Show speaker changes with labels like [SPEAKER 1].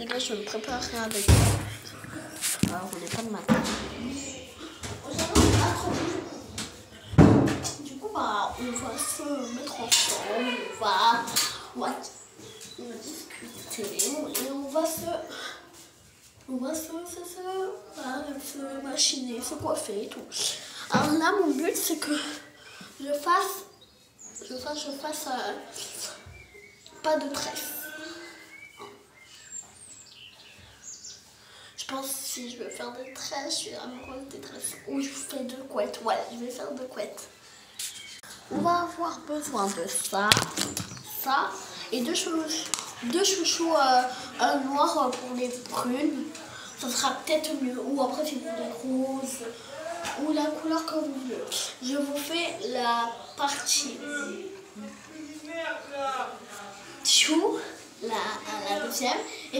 [SPEAKER 1] Et là, je me préparerai avec. Alors, on n'est pas le matin. Du coup, bah, on va se mettre ensemble, on va, on on va discuter et on va se, on va se, se, se, voilà, se machiner, se coiffer et tout. Alors là, mon but, c'est que je fasse, je fasse, je fasse euh, pas de tresse. Pense si je veux faire des tresses, je vais amoureuse des tresses. Ou je fais deux couettes. Ouais, je vais faire deux couettes. On va avoir besoin de ça, ça, et deux chouchous, deux chouchous euh, un noir pour les prunes. Ça sera peut-être mieux. Ou après, si vous voulez rose, ou la couleur que vous voulez. Je vous fais la partie chou, la, la deuxième. Et